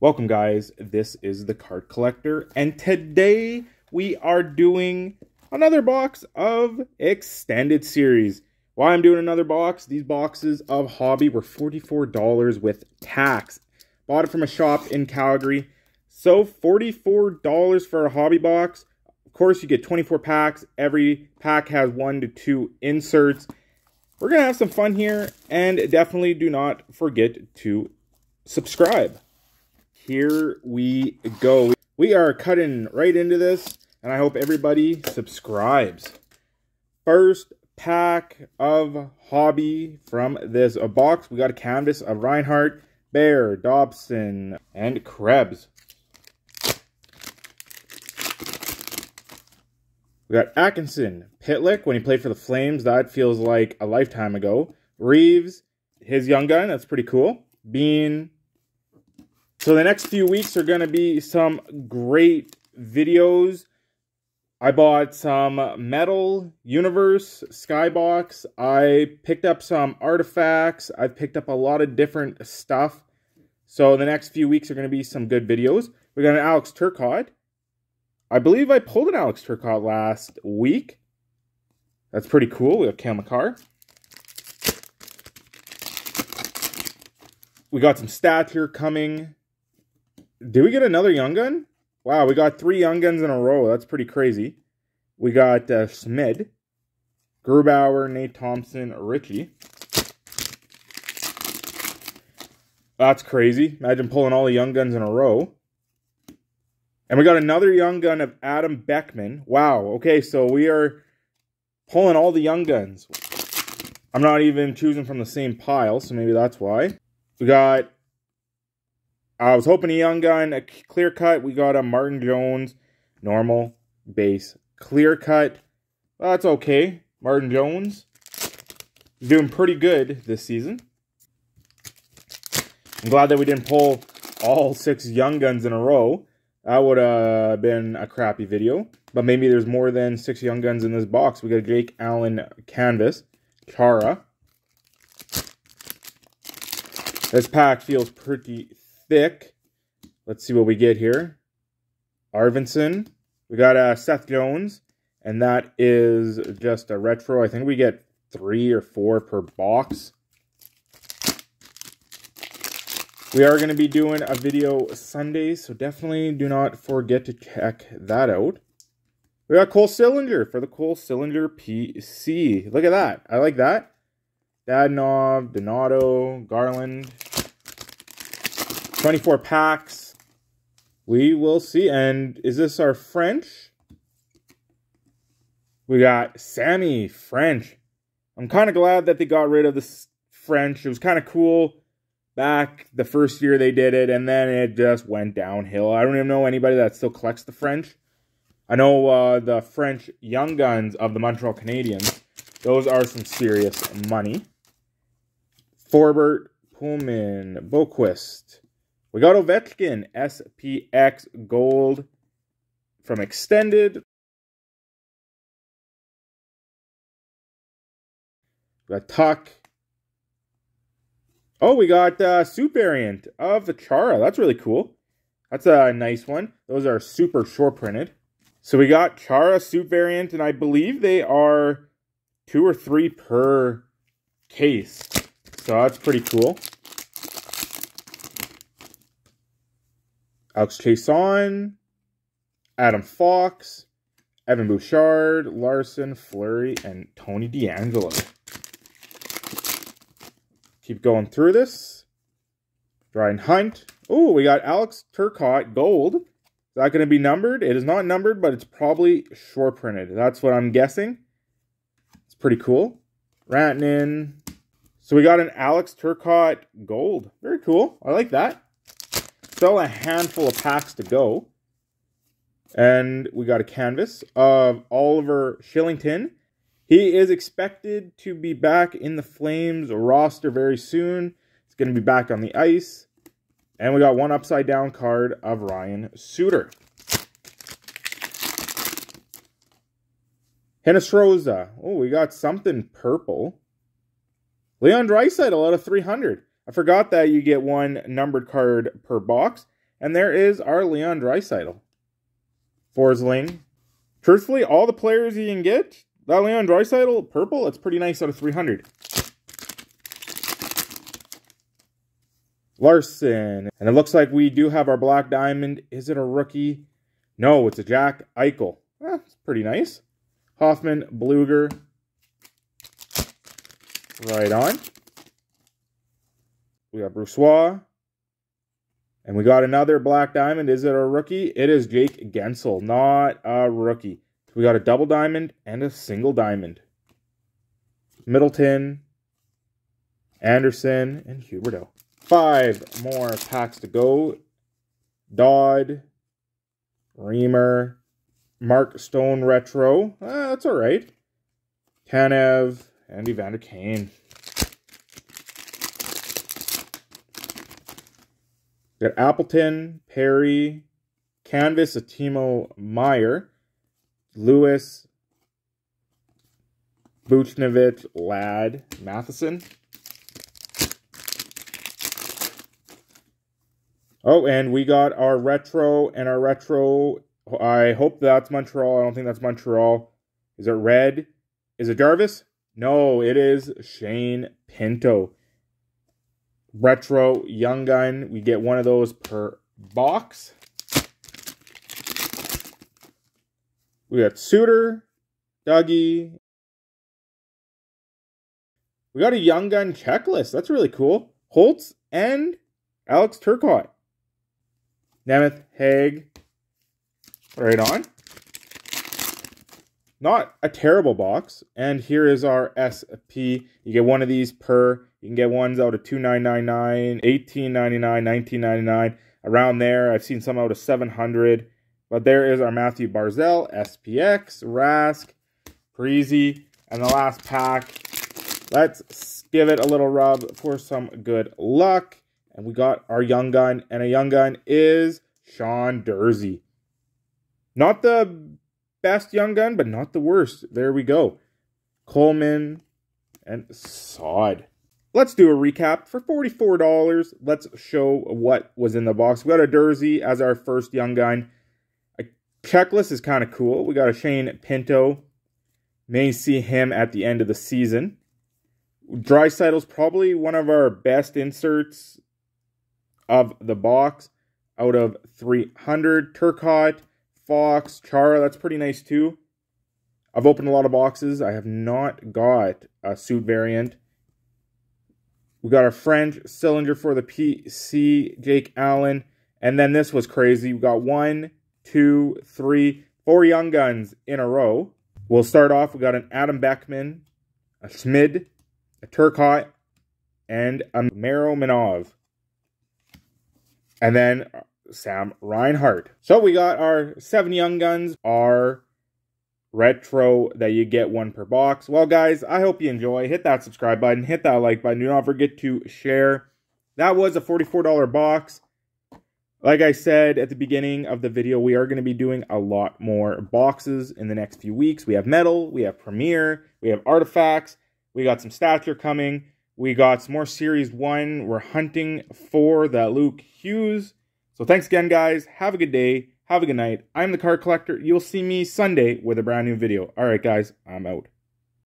Welcome, guys. This is the Card Collector, and today we are doing another box of Extended Series. Why I'm doing another box, these boxes of Hobby were $44 with tax. Bought it from a shop in Calgary. So $44 for a hobby box. Of course, you get 24 packs. Every pack has one to two inserts. We're going to have some fun here, and definitely do not forget to subscribe here we go. We are cutting right into this, and I hope everybody subscribes. First pack of hobby from this box. We got a canvas of Reinhart, Bear, Dobson, and Krebs. We got Atkinson, Pitlick when he played for the Flames. That feels like a lifetime ago. Reeves, his young gun. That's pretty cool. Bean, so the next few weeks are going to be some great videos. I bought some Metal Universe Skybox. I picked up some artifacts. I picked up a lot of different stuff. So the next few weeks are going to be some good videos. We got an Alex Turcotte. I believe I pulled an Alex Turcotte last week. That's pretty cool. We have Kamikar. We got some stats here coming. Did we get another young gun? Wow, we got three young guns in a row. That's pretty crazy. We got uh, Smid, Grubauer, Nate Thompson, Ritchie. That's crazy. Imagine pulling all the young guns in a row. And we got another young gun of Adam Beckman. Wow. Okay, so we are pulling all the young guns. I'm not even choosing from the same pile, so maybe that's why. We got I was hoping a young gun, a clear cut. We got a Martin Jones, normal, base, clear cut. That's okay. Martin Jones doing pretty good this season. I'm glad that we didn't pull all six young guns in a row. That would have been a crappy video. But maybe there's more than six young guns in this box. We got Jake Allen canvas, Chara. This pack feels pretty thick. Let's see what we get here. Arvidsson. We got uh, Seth Jones, and that is just a retro. I think we get three or four per box. We are going to be doing a video Sunday, so definitely do not forget to check that out. We got Cole Sillinger for the Cole Sillinger PC. Look at that. I like that. Dadonov, Donato, Garland, 24 packs. We will see. And is this our French? We got Sammy French. I'm kind of glad that they got rid of the French. It was kind of cool back the first year they did it, and then it just went downhill. I don't even know anybody that still collects the French. I know uh, the French Young Guns of the Montreal Canadiens. Those are some serious money. Forbort, Pullman, Boqvist, we got Ovechkin SPX Gold from Extended. We got Tuch. Oh, we got uh, suit variant of the Chara. That's really cool. That's a nice one. Those are super short printed. So we got Chara suit variant, and I believe they are two or three per case. So that's pretty cool. Alex Chiasson, Adam Fox, Evan Bouchard, Larson, Fleury, and Tony DeAngelo. Keep going through this. Dryden Hunt. Oh, we got Alex Turcotte Gold. Is that going to be numbered? It is not numbered, but it's probably short printed. That's what I'm guessing. It's pretty cool. Rantanen. So we got an Alex Turcotte Gold. Very cool. I like that. Still a handful of packs to go. And we got a canvas of Oliver Kylington. He is expected to be back in the Flames roster very soon. He's going to be back on the ice. And we got one upside down card of Ryan Suter. Hinostroza. Oh, we got something purple. Leon Draisaitl out of 300. I forgot that you get one numbered card per box. And there is our Leon Draisaitl. Forsling. Truthfully, all the players you can get, that Leon Draisaitl, purple, it's pretty nice out of 300. Larson. And it looks like we do have our black diamond. Is it a rookie? No, it's a Jack Eichel. Eh, it's pretty nice. Hoffman, Blueger. Right on. We got Brossoit. And we got another black diamond. Is it a rookie? It is Jake Guentzel, not a rookie. We got a double diamond and a single diamond. Middleton, Anderson, and Huberdeau. Five more packs to go. Dodd, Reimer, Mark Stone Retro. Ah, that's all right. Tanev, and Evander Kane. Got Appleton, Perry, Canvas Atimo Meier, Lewis, Buchnevich, Ladd, Matheson. Oh, and we got our retro and our retro. I hope that's Montreal. I don't think that's Montreal. Is it red? Is it Jarvis? No, it is Shane Pinto. Retro Young Gun. We get one of those per box. We got Suter, Dougie. We got a Young Gun checklist. That's really cool. Holtz and Alex Turcotte. Nemeth, Haig. Right on. Not a terrible box. And here is our SP. You get one of these per. You can get ones out of two nine nine nine, eighteen ninety nine, nineteen ninety nine. Around there, I've seen some out of 700. But there is our Mathew Barzal, SPX, Rask, Parise, and the last pack. Let's give it a little rub for some good luck. And we got our young gun, and a young gun is Sean Durzi. Not the best young gun, but not the worst. There we go. Coleman and Sod. Let's do a recap for $44. Let's show what was in the box. We got a Durzi as our first young gun. A checklist is kind of cool. We got a Shane Pinto. May see him at the end of the season. Draisaitl's probably one of our best inserts of the box out of 300. Turcotte, Fox, Chara, that's pretty nice too. I've opened a lot of boxes. I have not got a suit variant. We got our French Sillinger for the PC, Jake Allen. And then this was crazy. We got one, two, three, four young guns in a row. We'll start off. We got an Adam Beckman, a Smid, a Turcotte, and a Maro Minov and then uh, Sam Reinhart. So we got our seven young guns, our retro that you get one per box. Well, guys, I hope you enjoy. Hit that subscribe button, hit that like button. Do not forget to share. That was a $44 box. Like I said at the beginning of the video, we are going to be doing a lot more boxes in the next few weeks. We have Metal, we have Premier, we have Artifacts, we got some Stature coming. We got some more Series 1. We're hunting for that Luke Hughes. So thanks again, guys. Have a good day. Have a good night. I'm the card collector. You'll see me Sunday with a brand new video. All right, guys, I'm out.